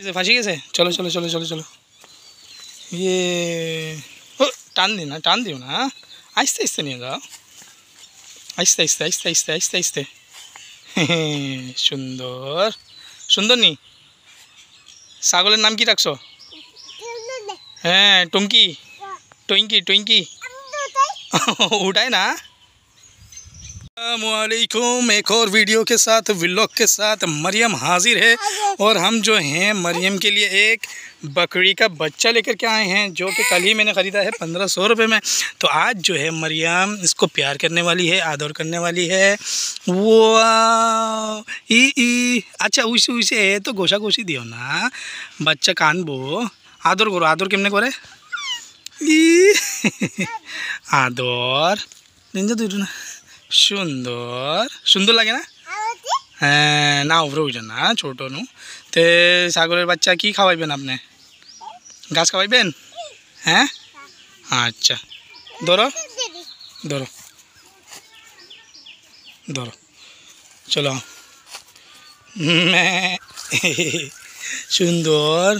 ফাঁসি গেছে? চলো চলো চলো চলো চলো। ইয়ে ও টান দিন না টান দিও না হ্যাঁ? আস্তে আস্তে নিয়ে যাও। আস্তে আস্তে আস্তে আস্তে আস্তে আস্তে। সুন্দর। সুন্দর নি ছাগলের নাম কি রাখছো? হ্যাঁ টুঙ্কি টুইঙ্কি টুইঙ্কি। উঠায় না। अल्लाम एक और वीडियो के साथ व्लॉग के साथ मरियम हाजिर है। और हम जो हैं मरियम के लिए एक बकरी का बच्चा लेकर के आए हैं जो कि कल ही मैंने ख़रीदा है पंद्रह सौ रुपये में। तो आज जो है मरियम इसको प्यार करने वाली है आदर करने वाली है। वो ई ई। अच्छा उसे उसे है तो गोशा गोशी दियो ना। बच्चा कान बो। आदर करो आदर किमने करे? ई। आदर। निंजा दूर ना। সুন্দর সুন্দর লাগে না হ্যাঁ না উপরে উঠে না ছোটো নু তে ছাগলের বাচ্চা কি খাওয়াইবেন আপনি ঘাস খাওয়াইবেন হ্যাঁ আচ্ছা ধরো ধরো ধরো চলো मैं सुंदर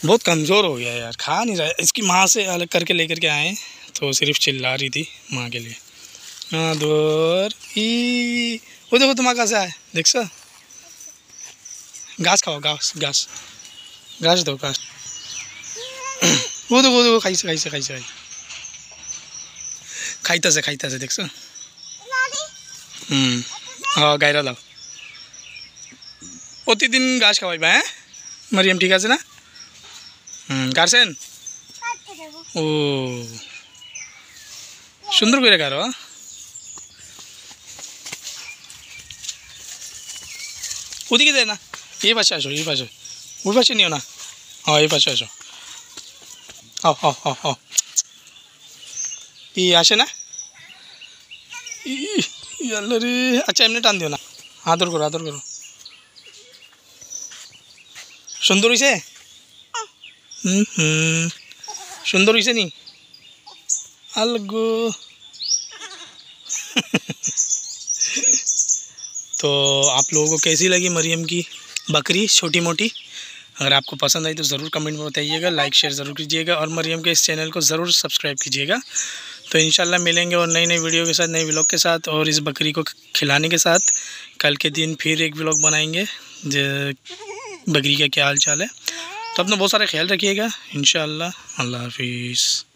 बहुत कमज़ोर हो गया यार खा नहीं रहा है। इसकी माँ से अलग करके लेकर के आए तो सिर्फ चिल्ला रही थी माँ के लिए हाँ दूर ई वो देखो तुम्हारा कैसा है देख सो घास खाओ घास घास घास दो घास वो देखो वो देखो खाइसे खाइसे खाइसे खाई খাইতেছে খাইতেছে দেখছো হুম হ্যাঁ গাইরা দাও প্রতিদিন ঘাস খাওয়াইবা হ্যাঁ মারিয়াম ঠিক আছে না হুম গার্সেন ও সুন্দর করে গারো ওদিকে দেয় না। এই পাশে আসো, এই পাশে। ওই পাশে নিও না। হ এই পাশে আসো। হ হ ই, আসে না? ইয়াল্লা আচ্ছা এমনি টান দিও না। আদর করো আদর করো। সুন্দর হয়েছে হুম সুন্দর হয়েছে নি? আলগো तो आप लोगों को कैसी लगी मरियम की बकरी, छोटी मोटी? अगर आपको पसंद आई तो ज़रूर कमेंट में बताइएगा लाइक शेयर ज़रूर कीजिएगा और मरियम के इस चैनल को ज़रूर सब्सक्राइब कीजिएगा। तो इंशाल्लाह मिलेंगे और नई नई वीडियो के साथ नए व्लॉग के साथ और इस बकरी को खिलाने के साथ। कल के दिन फिर एक व्लॉग बनाएँगे, जो, बकरी का क्या हाल चाल है। तो अपना बहुत सारा ख्याल रखिएगा। इन अल्लाह हाफिज़।